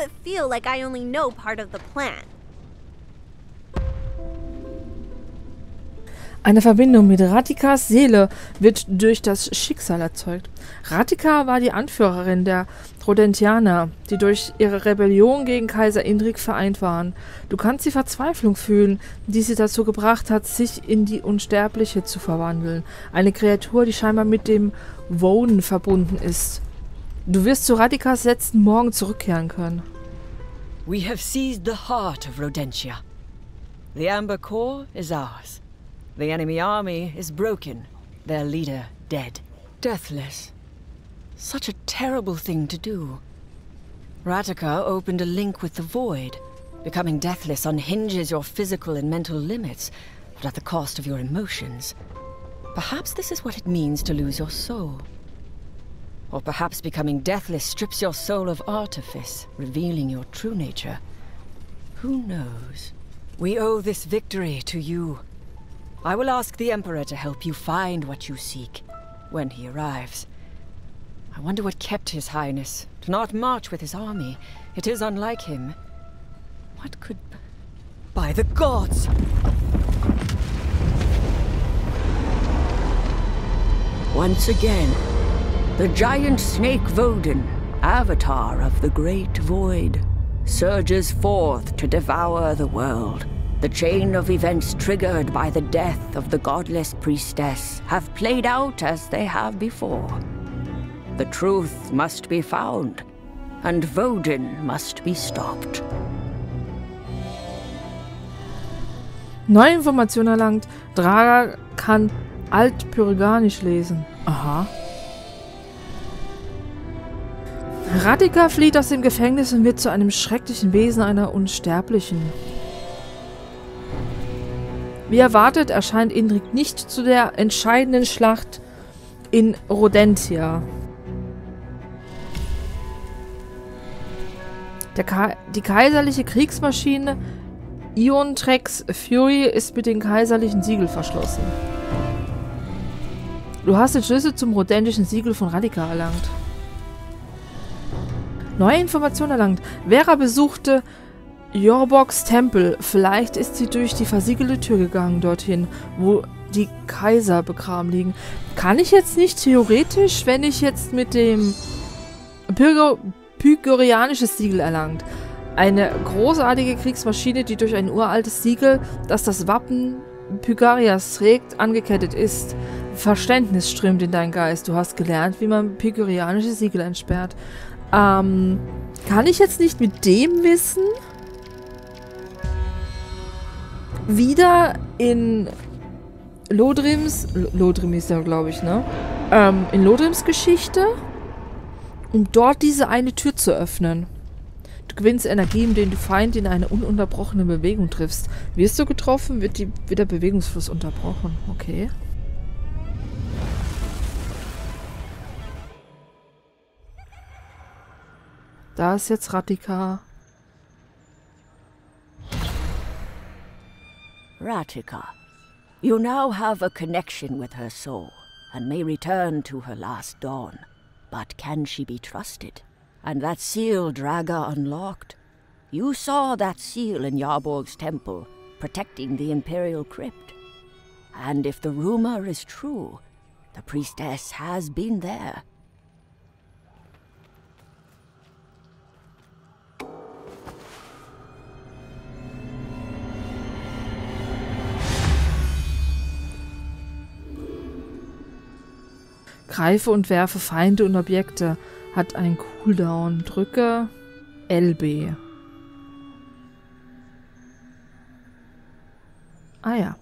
but feel like I only know part of the plan. Eine Verbindung mit Ratikas Seele wird durch das Schicksal erzeugt. Ratika war die Anführerin der Rodentianer, die durch ihre Rebellion gegen Kaiser Indrik vereint waren. Du kannst die Verzweiflung fühlen, die sie dazu gebracht hat, sich in die Unsterbliche zu verwandeln. Eine Kreatur, die scheinbar mit dem Wohnen verbunden ist. Du wirst zu Ratikas letzten Morgen zurückkehren können. We have seized the heart of Rodentia. The Amber Core is ours. The enemy army is broken, their leader dead. Deathless. Such a terrible thing to do. Ratika opened a link with the Void. Becoming deathless unhinges your physical and mental limits, but at the cost of your emotions. Perhaps this is what it means to lose your soul. Or perhaps becoming deathless strips your soul of artifice, revealing your true nature. Who knows? We owe this victory to you. I will ask the Emperor to help you find what you seek, when he arrives. I wonder what kept His Highness to not march with his army. It is unlike him. What could... By the gods! Once again, the giant snake Vodin, avatar of the great void, surges forth to devour the world. The chain of events triggered by the death of the godless priestess have played out as they have before. The truth must be found, and Vodin must be stopped. Neue Information erlangt. Draga kann Altpyroganisch lesen. Aha. Radika flieht aus dem Gefängnis und wird zu einem schrecklichen Wesen einer Unsterblichen. Wie erwartet erscheint Indrik nicht zu der entscheidenden Schlacht in Rodentia. Ka die kaiserliche Kriegsmaschine Iontrex Fury ist mit dem kaiserlichen Siegel verschlossen. Du hast den Schlüssel zum rodentischen Siegel von Radika erlangt. Neue Informationen erlangt. Vera besuchte Jorboks Tempel. Vielleicht ist sie durch die versiegelte Tür gegangen dorthin, wo die Kaiser begraben liegen. Kann ich jetzt nicht theoretisch, wenn ich jetzt mit dem Pygo Pygorianisches Siegel erlangt. Eine großartige Kriegsmaschine, die durch ein uraltes Siegel, das das Wappen Pygarias trägt, angekettet ist. Verständnis strömt in deinen Geist. Du hast gelernt, wie man pygorianische Siegel entsperrt. Ähm, kann ich jetzt nicht mit dem Wissen wieder in Lodrims, Lodrim ist ja, glaube ich, ne? Ähm, in Lodrims Geschichte, um dort diese eine Tür zu öffnen. Du gewinnst Energie, indem du Feind in eine ununterbrochene Bewegung triffst. Wirst du getroffen, wird, die, wird der Bewegungsfluss unterbrochen. Okay. Da ist jetzt Ratika. Ratika, you now have a connection with her soul, and may return to her last dawn. But can she be trusted? And that seal Draga unlocked? You saw that seal in Yarborg's temple, protecting the Imperial crypt. And if the rumor is true, the priestess has been there, Greife und werfe Feinde und Objekte. Hat einen Cooldown. Drücke LB. Ah ja.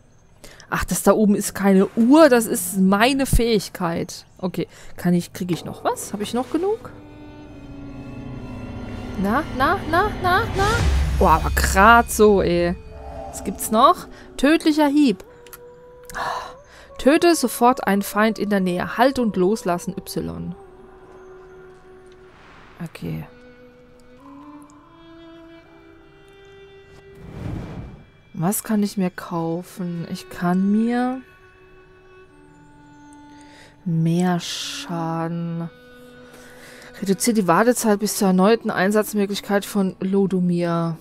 Ach, das da oben ist keine Uhr, das ist meine Fähigkeit. Okay, kann ich, kriege ich noch was? Habe ich noch genug? Na, na, na, na, na? Oh, aber gerade so, ey. Was gibt's noch? Tödlicher Hieb. Töte sofort einen Feind in der Nähe. Halt und loslassen Y. Okay. Was kann ich mir kaufen? Ich kann mir mehr Schaden. Reduziert die Wartezeit bis zur erneuten Einsatzmöglichkeit von Lodomir.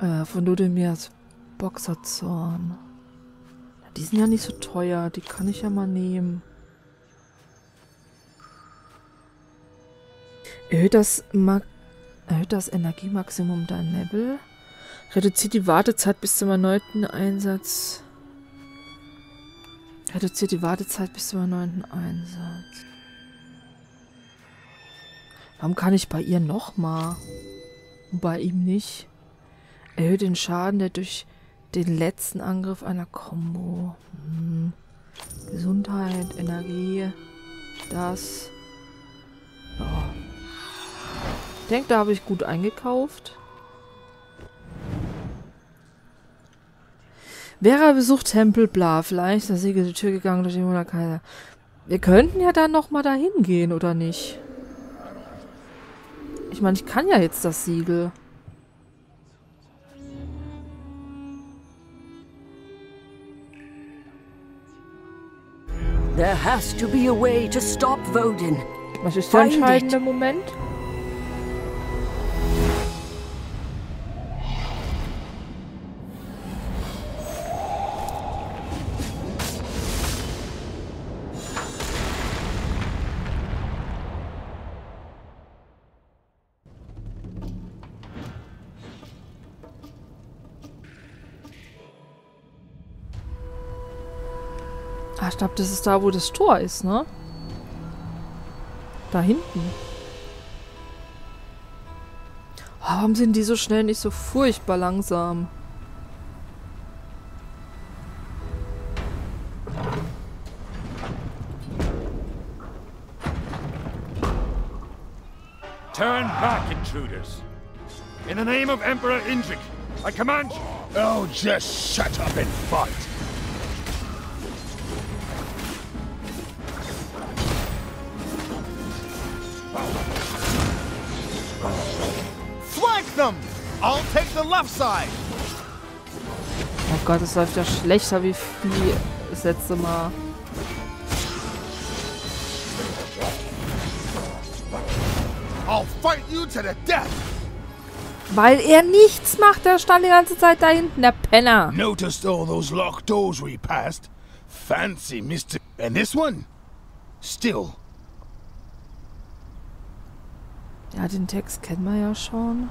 Äh, von Lodomirs Boxerzorn. Die sind ja nicht so teuer. Die kann ich ja mal nehmen. Erhöht das, erhöht das Energiemaximum dein Level. Reduziert die Wartezeit bis zum erneuten Einsatz. Reduziert die Wartezeit bis zum erneuten Einsatz. Warum kann ich bei ihr nochmal? Und bei ihm nicht? Erhöht den Schaden, der durch den letzten Angriff einer Combo. Hm. Gesundheit, Energie, das. Ja. Ich denke, da habe ich gut eingekauft. Vera besucht Tempel, bla. Vielleicht ist Siegel die Tür gegangen durch den Monarkaiser. Wir könnten ja dann nochmal dahin gehen, oder nicht? Ich meine, ich kann ja jetzt das Siegel. There has to be a way to stop Vodin. Was ist der entscheidende Moment? Glaube, das ist da, wo das Tor ist, ne? Da hinten. Oh, warum sind die so schnell nicht so furchtbar langsam? Turn back, intruders. In the name of Emperor Indrik, I command you. Oh, just shut up and fight. Oh Gott, es läuft ja schlechter wie Vieh das letzte Mal. I'll fight you to the death. Weil er nichts macht, der stand die ganze Zeit da hinten, der Penner. Noticed all those locked doors we passed? Fancy, Mr. And this one? Still. Ja, den Text kennen wir ja schon.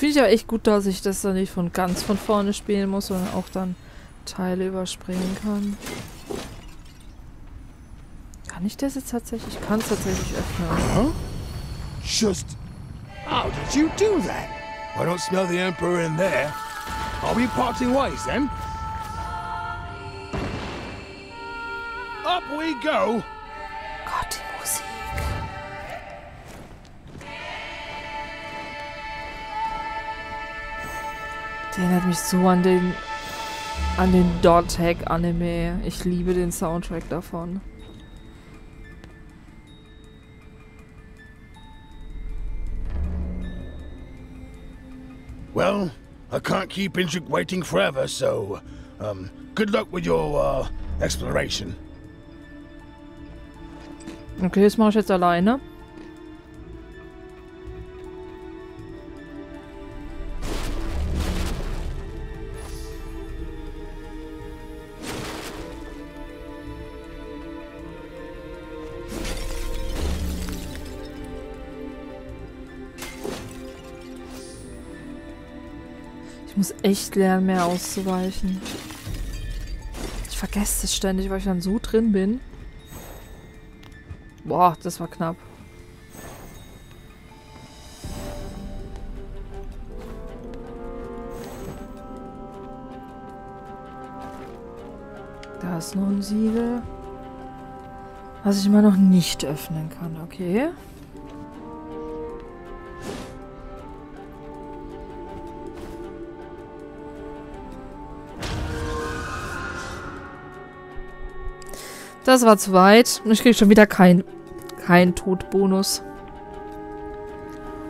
Finde ich aber echt gut, dass ich das dann nicht von ganz von vorne spielen muss, sondern auch dann Teile überspringen kann. Kann ich das jetzt tatsächlich? Ich kann es tatsächlich öffnen. Huh? Just. How did you do that? I don't smell the Emperor in there. Are we parting ways then? Up we go. Erinnert mich so an den an den Dot Hack Anime. Ich liebe den Soundtrack davon. Well, I can't keep Indrik waiting forever, so, um, good luck with your, uh, exploration. Okay, das mache ich jetzt alleine. Muss echt lernen, mehr auszuweichen. Ich vergesse es ständig, weil ich dann so drin bin. Boah, das war knapp. Da ist noch ein Siegel. Was ich immer noch nicht öffnen kann, okay. Das war zu weit. Und ich kriege schon wieder keinen kein Todbonus.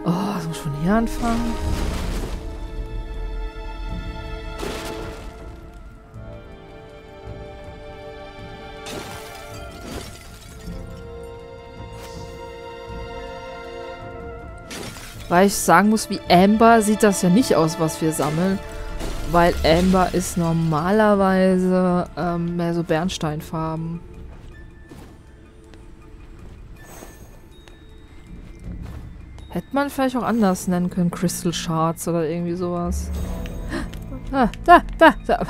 Oh, das muss von hier anfangen. Weil ich sagen muss, wie Amber sieht das ja nicht aus, was wir sammeln. Weil Amber ist normalerweise ähm, mehr so Bernsteinfarben. Man vielleicht auch anders nennen können. Crystal Shards oder irgendwie sowas. Ah, da, da, da.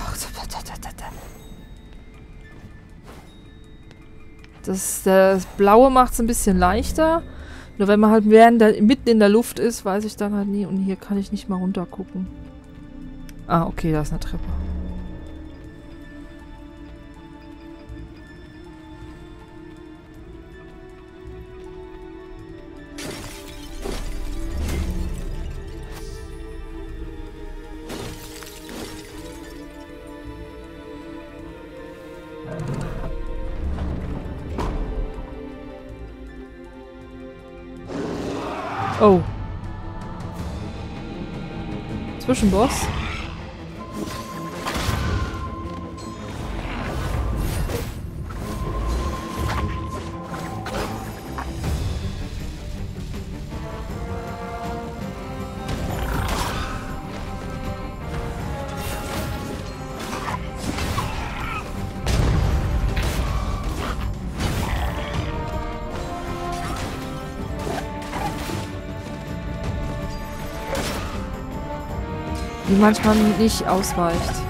Das, das Blaue macht es ein bisschen leichter. Nur wenn man halt während der, mitten in der Luft ist, weiß ich dann halt nie. Und hier kann ich nicht mal runter gucken. Ah, okay, da ist eine Treppe. Oh. Zwischenboss. Die manchmal nicht ausweicht.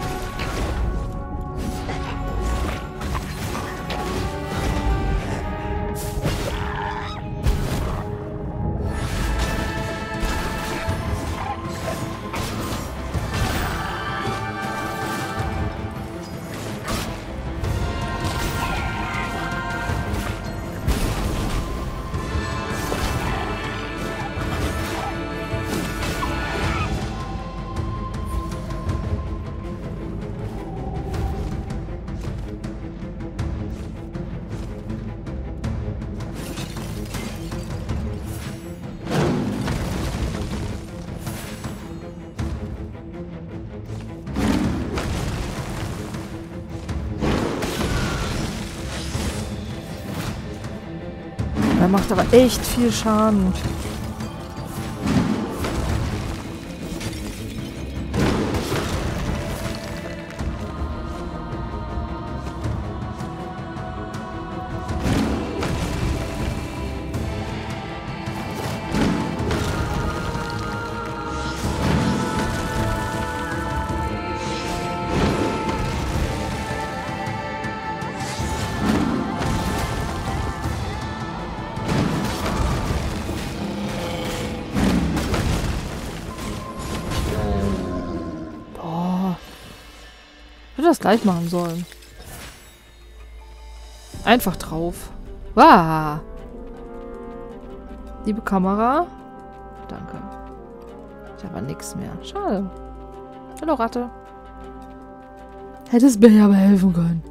Macht aber echt viel Schaden. Das gleich machen sollen. Einfach drauf. Wow. Liebe Kamera. Danke. Ich habe nichts mehr. Schade. Hallo Ratte. Hättest mir aber helfen können.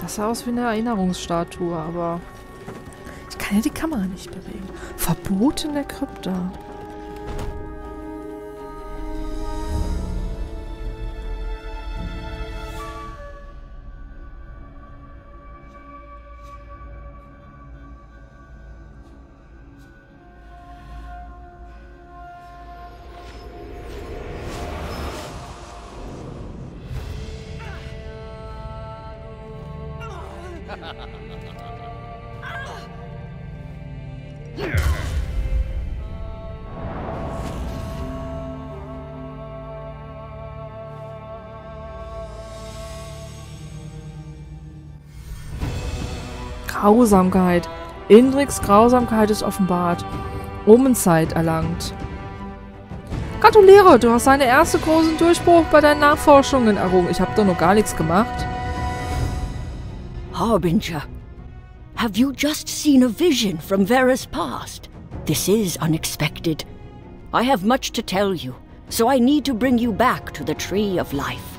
Das sah aus wie eine Erinnerungsstatue, aber kann ja die Kamera nicht bewegen. Verbotene Krypta. Grausamkeit. Indriks Grausamkeit ist offenbart. Omenzeit erlangt. Gratuliere, du hast deinen ersten großen Durchbruch bei deinen Nachforschungen errungen. Ich habe doch noch gar nichts gemacht. Harbinger, have you just seen a vision from Vera's past? This is unexpected. I have much to tell you, so I need to bring you back to the Tree of Life.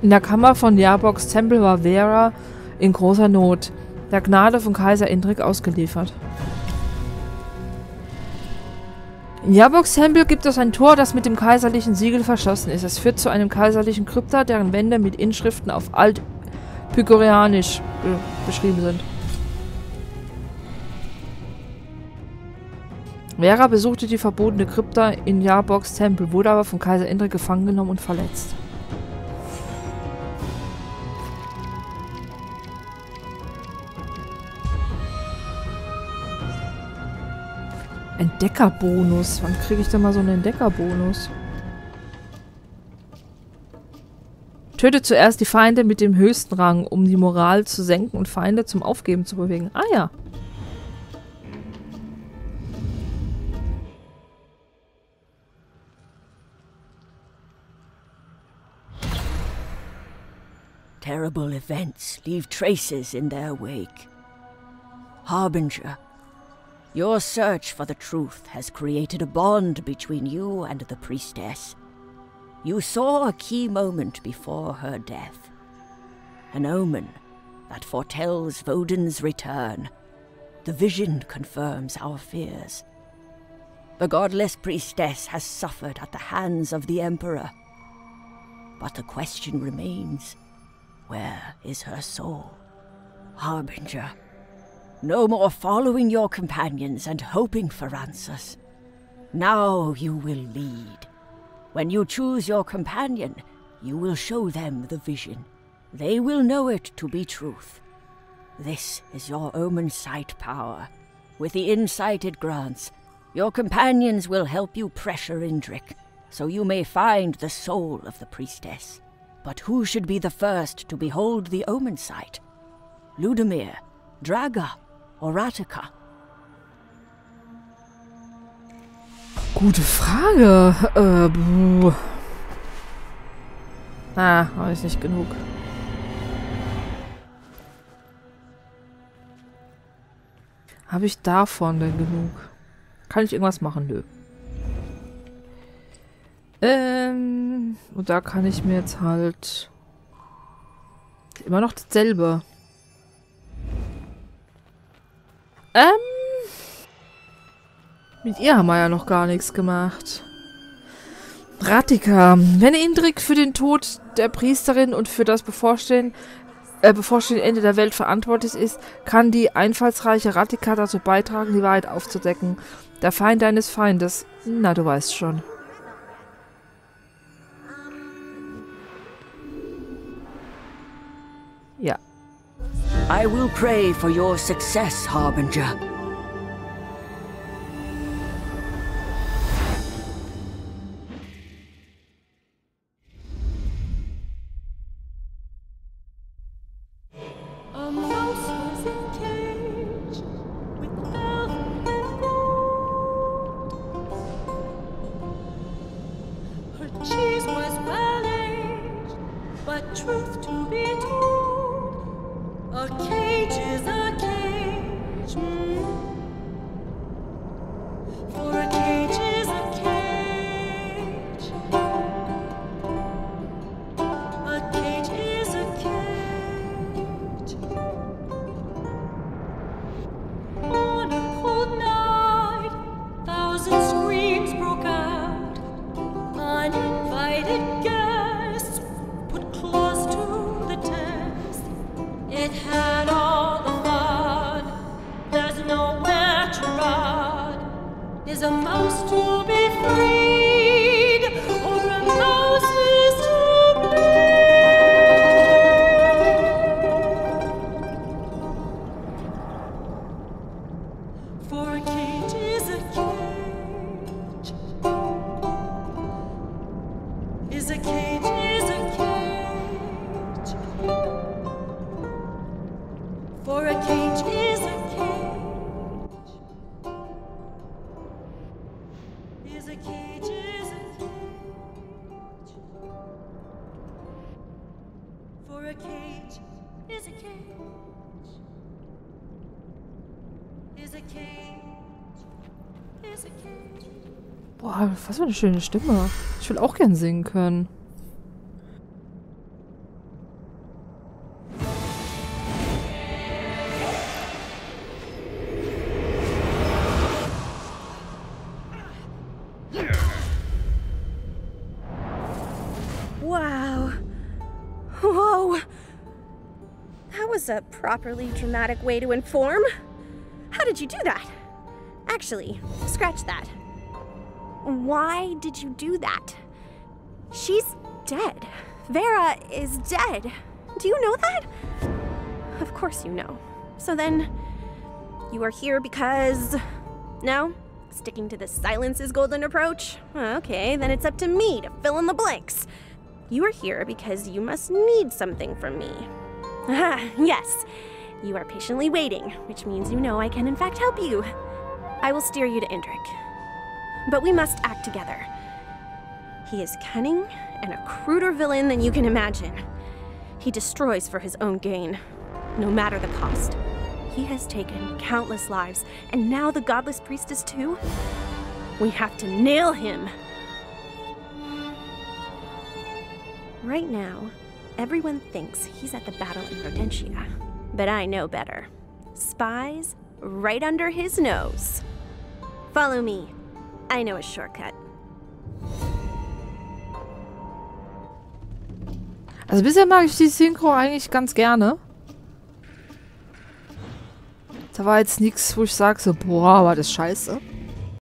In der Kammer von Jarboks Tempel war Vera in großer Not, der Gnade von Kaiser Indrik ausgeliefert. In Jarboks Tempel gibt es ein Tor, das mit dem kaiserlichen Siegel verschlossen ist. Es führt zu einem kaiserlichen Krypta, deren Wände mit Inschriften auf Alt-Pygoreanisch äh, beschrieben sind. Vera besuchte die verbotene Krypta in Jarboks Tempel, wurde aber von Kaiser Indrik gefangen genommen und verletzt. Entdeckerbonus. Wann kriege ich denn mal so einen Entdeckerbonus? Töte zuerst die Feinde mit dem höchsten Rang, um die Moral zu senken und Feinde zum Aufgeben zu bewegen. Ah ja. Terrible events leave traces in their wake. Harbinger, your search for the truth has created a bond between you and the priestess. You saw a key moment before her death. An omen that foretells Vodun's return. The vision confirms our fears. The godless priestess has suffered at the hands of the Emperor. But the question remains where is her soul? Harbinger, no more following your companions and hoping for answers. Now you will lead. When you choose your companion, you will show them the vision. They will know it to be truth. This is your omen sight power. With the insight it grants, your companions will help you pressure Indrik, so you may find the soul of the priestess. But who should be the first to behold the omen sight? Ludimir, Draga, or Ratika? Gute Frage. Äh, buh. Ah, weiß nicht genug. Habe ich davon denn genug? Kann ich irgendwas machen? Nö. Ähm, und da kann ich mir jetzt halt immer noch dasselbe. Ähm, mit ihr haben wir ja noch gar nichts gemacht. Ratika, wenn Indrik für den Tod der Priesterin und für das bevorstehen, äh, bevorstehende Ende der Welt verantwortlich ist, kann die einfallsreiche Ratika dazu beitragen, die Wahrheit aufzudecken. Der Feind deines Feindes. Na, du weißt schon. I will pray for your success, Harbinger. Boah, was für eine schöne Stimme. Ich will auch gern singen können. Whoa. That was a properly dramatic way to inform. How did you do that? Actually, scratch that. Why did you do that? She's dead. Vera is dead. Do you know that? Of course you know. So then, you are here because. No? Sticking to the silence is golden approach? Okay, then it's up to me to fill in the blanks. You are here because you must need something from me. Ah, yes. You are patiently waiting, which means you know I can in fact help you. I will steer you to Indrik. But we must act together. He is cunning and a cruder villain than you can imagine. He destroys for his own gain, no matter the cost. He has taken countless lives, and now the godless priestess too? We have to nail him. Right now, everyone thinks he's at the battle in Rodentia. But I know better. Spies right under his nose. Follow me. I know a shortcut. Also bisher mag ich die Synchro eigentlich ganz gerne. Da war jetzt nichts, wo ich sage so, boah, war das scheiße.